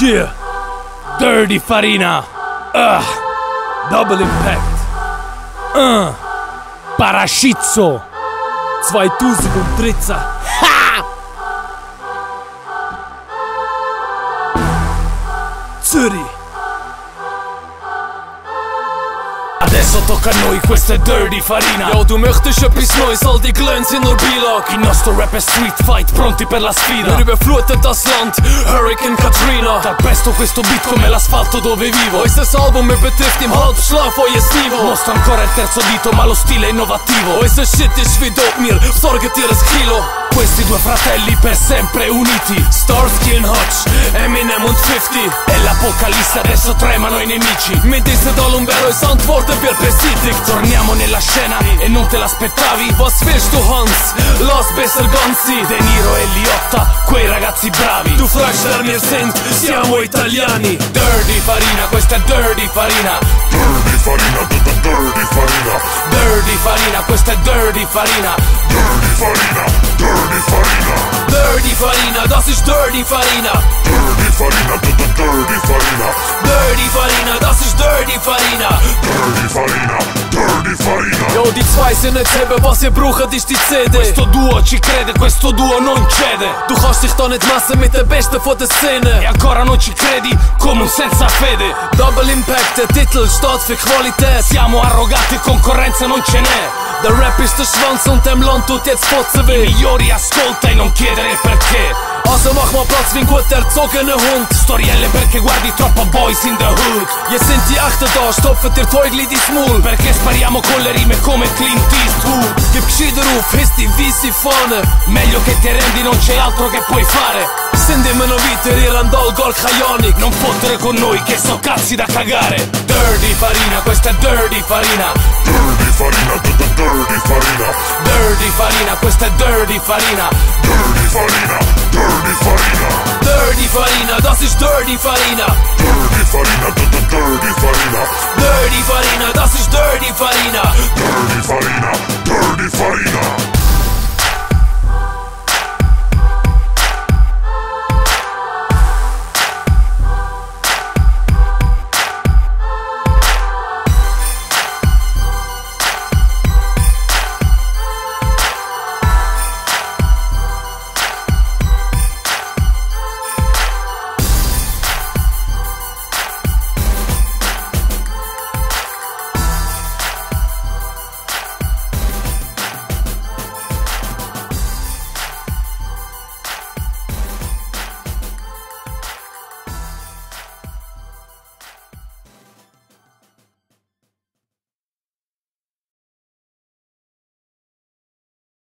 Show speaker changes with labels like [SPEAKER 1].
[SPEAKER 1] Yeah. Dirty Farina. Uh. Double Impact. Uh. Parashizzo. 2013. Ha! Zürich. Tocca a noi, questo è Dirty Farina.
[SPEAKER 2] Yo, du möchtest etwas Neues, all die Glöns in nur Beilage
[SPEAKER 1] Il nostro rap è street fight, pronti per la sfida.
[SPEAKER 2] Wir überflutet das Land, Hurricane Katrina.
[SPEAKER 1] Calpesto questo beat come l'asfalto dove vivo.
[SPEAKER 2] Unser Album betrifft im Halbschlaf euer Niveau
[SPEAKER 1] Mostro ancora il terzo dito ma lo stile è innovativo.
[SPEAKER 2] Unser Shit ist wie dope, mir sorget ihr das Kilo
[SPEAKER 1] Questi due fratelli per sempre uniti.
[SPEAKER 2] Starsky und Hutch, Eminem und 50
[SPEAKER 1] E l'apocalisse adesso tremano i nemici.
[SPEAKER 2] Diesen Dalumbero ist Antworten wird besiegt
[SPEAKER 1] Torniamo nella scena e non te l'aspettavi.
[SPEAKER 2] Was willst du Hans? Lass besser ganz sein
[SPEAKER 1] De Niro e Liotta, quei ragazzi bravi.
[SPEAKER 2] Du fragst wer wir sind, siamo italiani.
[SPEAKER 1] Dirty Farina, questa è Dirty Farina.
[SPEAKER 3] Dirty farina, tutta dirty farina.
[SPEAKER 1] Dirty Farina, questa è Dirty farina,
[SPEAKER 3] dirty farina Dirty Farina,
[SPEAKER 2] das ist Dirty Farina.
[SPEAKER 3] Dirty farina, tutta dirty farina.
[SPEAKER 2] Dirty Farina, das ist Dirty Farina.
[SPEAKER 3] Dirty farina, dirty farina.
[SPEAKER 2] Yo, die zwei sind nicht eben, was ihr braucht ist die CD
[SPEAKER 1] Questo duo ci crede, questo duo non cede.
[SPEAKER 2] Du kannst dich da nicht messen mit den Besten von der
[SPEAKER 1] E
[SPEAKER 2] Szene
[SPEAKER 1] ancora non ci credi, come un senza fede.
[SPEAKER 2] Double Impact, der Titel steht für Qualität.
[SPEAKER 1] Siamo arrogati, concorrenza non ce n'è
[SPEAKER 2] Der Rap ist der Schwanz dem Land tut jetzt fotzen
[SPEAKER 1] I
[SPEAKER 2] weh
[SPEAKER 1] migliori ascolta e non chiedere il perché.
[SPEAKER 2] Also mach mal Platz wie ein gut erzogener Hund.
[SPEAKER 1] Storielle perché guardi troppo boys in the hood.
[SPEAKER 2] Jetzt sind die Echten da, stopfen dir Teugli die Smul
[SPEAKER 1] Perché spariamo con le rime come Clint Eastwood.
[SPEAKER 2] Gib gescheiter auf, hiss die weisse Fahne
[SPEAKER 1] Meglio che ti rendi, non c'è altro che puoi fare.
[SPEAKER 2] Ihr habt all gar keine Ahnung
[SPEAKER 1] Non fottere con noi che so cazzi da cagare. Dirty Farina, questa è Dirty Farina.
[SPEAKER 3] Dirty farina, tutta dirty farina.
[SPEAKER 1] Dirty Farina, questa è Dirty Farina.
[SPEAKER 3] Dirty farina, dirty farina.
[SPEAKER 2] Dirty Farina, das ist Dirty Farina.
[SPEAKER 3] Dirty farina, tutta dirty farina.
[SPEAKER 2] Dirty Farina, das ist Dirty Farina.
[SPEAKER 3] Dirty farina, dirty farina